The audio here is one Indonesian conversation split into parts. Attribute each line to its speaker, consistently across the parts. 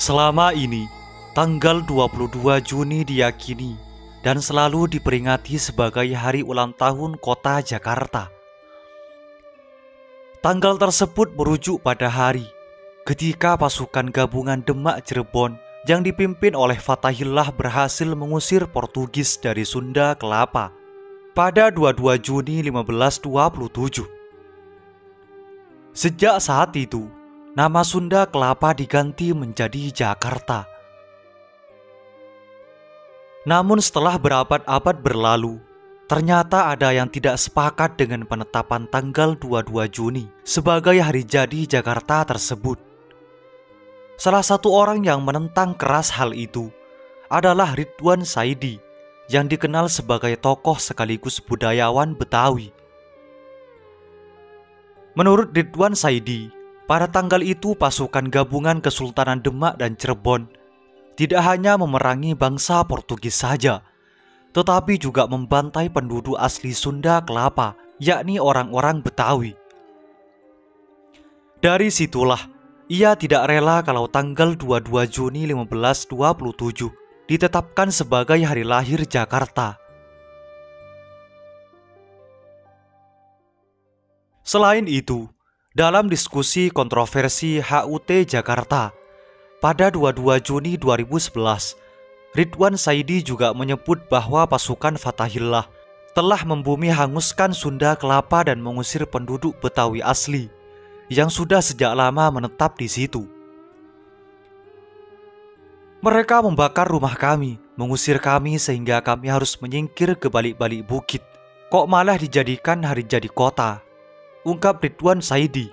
Speaker 1: Selama ini, tanggal 22 Juni diyakini dan selalu diperingati sebagai hari ulang tahun kota Jakarta. Tanggal tersebut merujuk pada hari ketika pasukan gabungan Demak Cirebon yang dipimpin oleh Fatahillah berhasil mengusir Portugis dari Sunda Kelapa pada 22 Juni 1527. Sejak saat itu, nama Sunda Kelapa diganti menjadi Jakarta. Namun setelah berabad-abad berlalu, ternyata ada yang tidak sepakat dengan penetapan tanggal 22 Juni sebagai hari jadi Jakarta tersebut. Salah satu orang yang menentang keras hal itu adalah Ridwan Saidi yang dikenal sebagai tokoh sekaligus budayawan Betawi. Menurut Ridwan Saidi, pada tanggal itu pasukan gabungan Kesultanan Demak dan Cirebon tidak hanya memerangi bangsa Portugis saja, tetapi juga membantai penduduk asli Sunda Kelapa, yakni orang-orang Betawi. Dari situlah ia tidak rela kalau tanggal 22 Juni 1527 ditetapkan sebagai hari lahir Jakarta. Selain itu, dalam diskusi kontroversi HUT Jakarta, pada 22 Juni 2011, Ridwan Saidi juga menyebut bahwa pasukan Fatahillah telah membumi hanguskan Sunda Kelapa dan mengusir penduduk Betawi asli yang sudah sejak lama menetap di situ. Mereka membakar rumah kami, mengusir kami sehingga kami harus menyingkir ke balik-balik bukit. Kok malah dijadikan hari jadi kota? Ungkap Ridwan Saidi.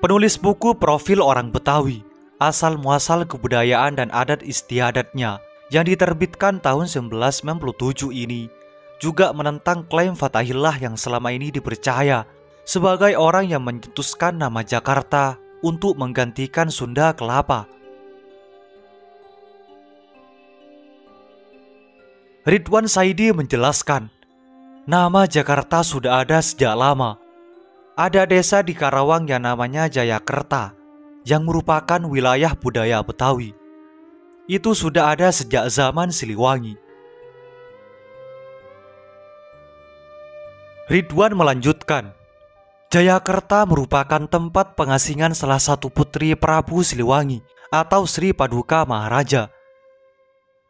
Speaker 1: Penulis buku profil orang Betawi, asal muasal kebudayaan dan adat istiadatnya yang diterbitkan tahun 1997 ini juga menentang klaim Fatahillah yang selama ini dipercaya sebagai orang yang mencetuskan nama Jakarta untuk menggantikan Sunda Kelapa. Ridwan Saidi menjelaskan, nama Jakarta sudah ada sejak lama ada desa di Karawang yang namanya Jayakerta, yang merupakan wilayah budaya Betawi. Itu sudah ada sejak zaman Siliwangi. Ridwan melanjutkan, Jayakerta merupakan tempat pengasingan salah satu putri Prabu Siliwangi atau Sri Paduka Maharaja.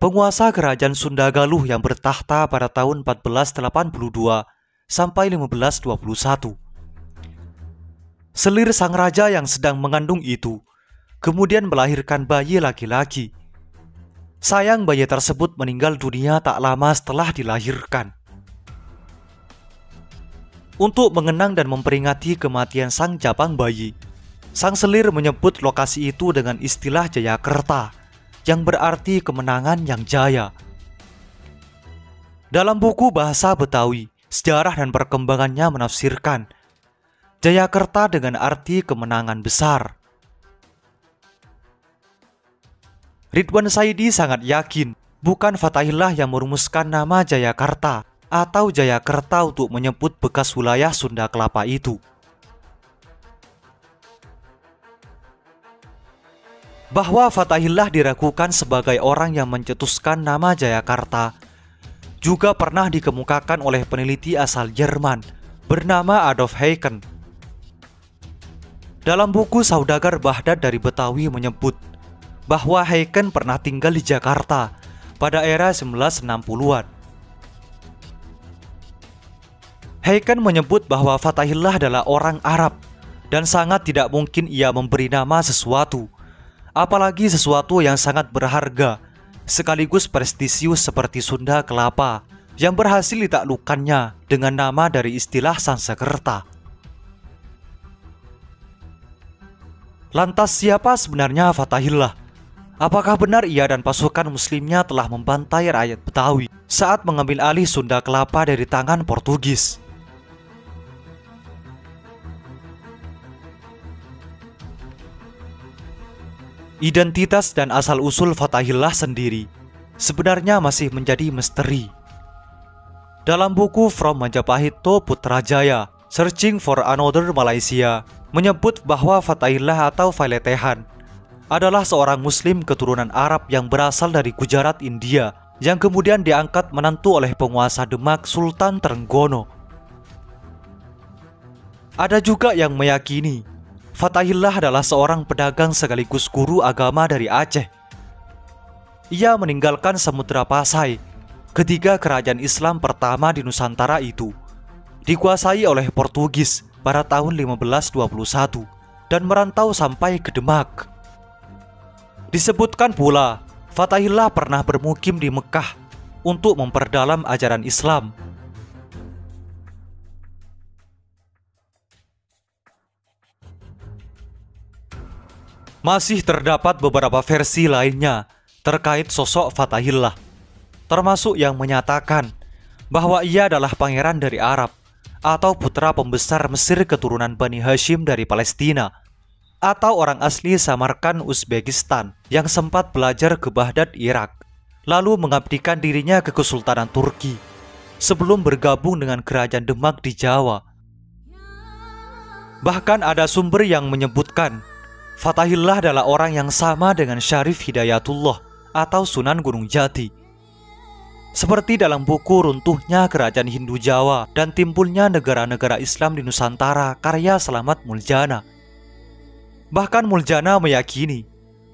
Speaker 1: Penguasa kerajaan Sunda Galuh yang bertahta pada tahun 1482 sampai 1521. Selir sang raja yang sedang mengandung itu kemudian melahirkan bayi laki-laki. Sayang bayi tersebut meninggal dunia tak lama setelah dilahirkan. Untuk mengenang dan memperingati kematian sang jabang bayi, sang selir menyebut lokasi itu dengan istilah Jayakerta, yang berarti kemenangan yang jaya. Dalam buku bahasa Betawi, sejarah dan perkembangannya menafsirkan Jayakerta dengan arti kemenangan besar. Ridwan Saidi sangat yakin bukan Fatahillah yang merumuskan nama Jayakarta atau Jayakerta untuk menyebut bekas wilayah Sunda Kelapa itu. Bahwa Fatahillah diragukan sebagai orang yang mencetuskan nama Jayakarta juga pernah dikemukakan oleh peneliti asal Jerman bernama Adolf Heiken dalam buku Saudagar Baghdad dari Betawi menyebut bahwa Heiken pernah tinggal di Jakarta pada era 1960-an. Heiken menyebut bahwa Fatahillah adalah orang Arab dan sangat tidak mungkin ia memberi nama sesuatu, apalagi sesuatu yang sangat berharga sekaligus prestisius seperti Sunda Kelapa yang berhasil ditaklukkannya dengan nama dari istilah Sansekerta. Lantas siapa sebenarnya Fatahillah? Apakah benar ia dan pasukan muslimnya telah membantai rakyat Betawi saat mengambil alih Sunda Kelapa dari tangan Portugis? Identitas dan asal-usul Fatahillah sendiri sebenarnya masih menjadi misteri. Dalam buku From Majapahit to Putrajaya Searching for Another Malaysia menyebut bahwa Fatahillah atau Failetehan adalah seorang muslim keturunan Arab yang berasal dari Gujarat, India yang kemudian diangkat menantu oleh penguasa Demak Sultan Trenggono. Ada juga yang meyakini Fatahillah adalah seorang pedagang sekaligus guru agama dari Aceh. Ia meninggalkan Samudra Pasai ketika kerajaan Islam pertama di Nusantara itu dikuasai oleh Portugis pada tahun 1521 dan merantau sampai ke Demak. Disebutkan pula, Fatahillah pernah bermukim di Mekah untuk memperdalam ajaran Islam. Masih terdapat beberapa versi lainnya terkait sosok Fatahillah, termasuk yang menyatakan bahwa ia adalah pangeran dari Arab atau putra pembesar Mesir keturunan Bani Hashim dari Palestina atau orang asli Samarkand Uzbekistan yang sempat belajar ke Baghdad, Irak lalu mengabdikan dirinya ke Kesultanan Turki sebelum bergabung dengan kerajaan Demak di Jawa. Bahkan ada sumber yang menyebutkan Fatahillah adalah orang yang sama dengan Syarif Hidayatullah atau Sunan Gunung Jati seperti dalam buku Runtuhnya Kerajaan Hindu Jawa dan Timbulnya Negara-Negara Islam di Nusantara karya Selamat Muljana. Bahkan Muljana meyakini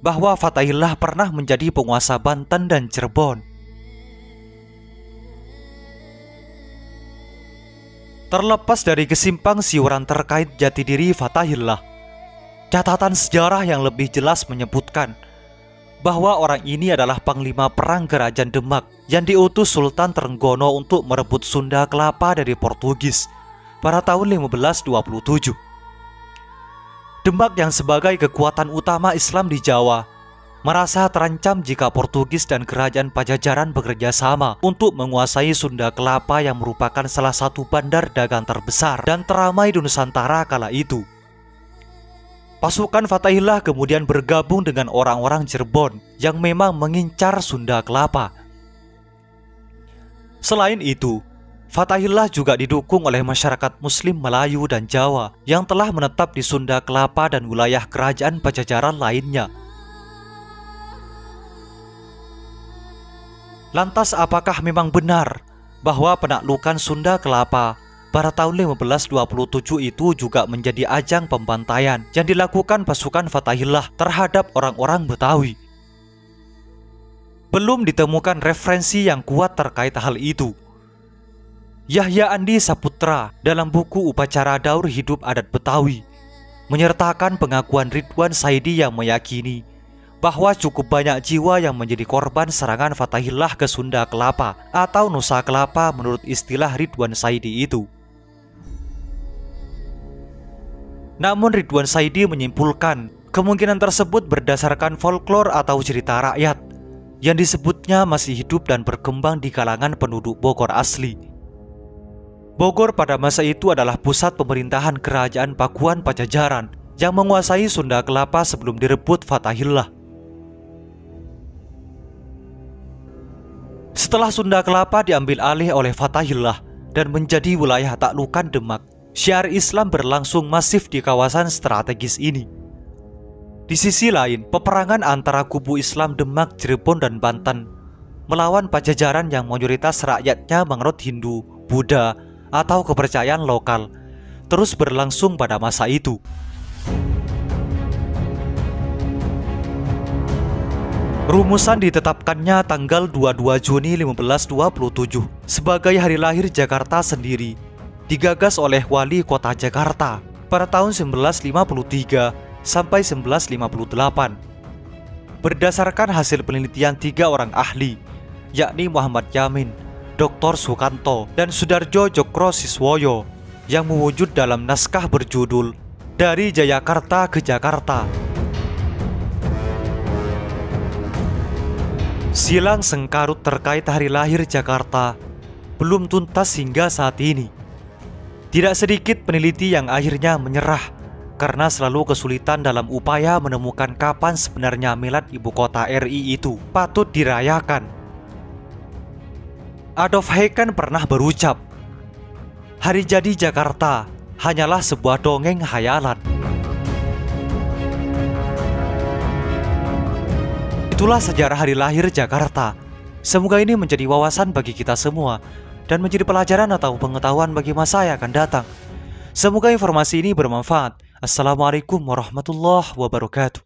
Speaker 1: bahwa Fatahillah pernah menjadi penguasa Banten dan Cirebon. Terlepas dari kesimpang siuran terkait jati diri Fatahillah, catatan sejarah yang lebih jelas menyebutkan bahwa orang ini adalah panglima perang kerajaan Demak yang diutus Sultan Trenggono untuk merebut Sunda Kelapa dari Portugis pada tahun 1527. Demak yang sebagai kekuatan utama Islam di Jawa merasa terancam jika Portugis dan kerajaan Pajajaran bekerja sama untuk menguasai Sunda Kelapa yang merupakan salah satu bandar dagang terbesar dan teramai di Nusantara kala itu. Pasukan Fatahillah kemudian bergabung dengan orang-orang Cirebon yang memang mengincar Sunda Kelapa. Selain itu, Fatahillah juga didukung oleh masyarakat Muslim Melayu dan Jawa yang telah menetap di Sunda Kelapa dan wilayah kerajaan Pajajaran lainnya. Lantas apakah memang benar bahwa penaklukan Sunda Kelapa pada tahun 1527 itu juga menjadi ajang pembantaian yang dilakukan pasukan Fatahillah terhadap orang-orang Betawi. Belum ditemukan referensi yang kuat terkait hal itu. Yahya Andi Saputra dalam buku Upacara Daur Hidup Adat Betawi menyertakan pengakuan Ridwan Saidi yang meyakini bahwa cukup banyak jiwa yang menjadi korban serangan Fatahillah ke Sunda Kelapa atau Nusa Kelapa menurut istilah Ridwan Saidi itu. Namun Ridwan Saidi menyimpulkan kemungkinan tersebut berdasarkan folklore atau cerita rakyat yang disebutnya masih hidup dan berkembang di kalangan penduduk Bogor asli. Bogor pada masa itu adalah pusat pemerintahan kerajaan Pakuan Pajajaran yang menguasai Sunda Kelapa sebelum direbut Fatahillah. Setelah Sunda Kelapa diambil alih oleh Fatahillah dan menjadi wilayah taklukan Demak, syiar Islam berlangsung masif di kawasan strategis ini. Di sisi lain, peperangan antara kubu Islam Demak, Cirebon, dan Banten melawan Pajajaran yang mayoritas rakyatnya menganut Hindu, Buddha, atau kepercayaan lokal terus berlangsung pada masa itu. Rumusan ditetapkannya tanggal 22 Juni 1527 sebagai hari lahir Jakarta sendiri digagas oleh wali kota Jakarta pada tahun 1953 sampai 1958. Berdasarkan hasil penelitian tiga orang ahli, yakni Muhammad Yamin, Dr. Sukanto, dan Sudarjo Jokro Siswoyo yang mewujud dalam naskah berjudul Dari Jayakarta ke Jakarta. Silang sengkarut terkait hari lahir Jakarta belum tuntas hingga saat ini. Tidak sedikit peneliti yang akhirnya menyerah karena selalu kesulitan dalam upaya menemukan kapan sebenarnya milad ibu kota RI itu patut dirayakan. Adolf Heiken pernah berucap, Hari jadi Jakarta hanyalah sebuah dongeng hayalan. Itulah sejarah hari lahir Jakarta. Semoga ini menjadi wawasan bagi kita semua dan menjadi pelajaran atau pengetahuan bagi masa yang akan datang. Semoga informasi ini bermanfaat. Assalamualaikum warahmatullahi wabarakatuh.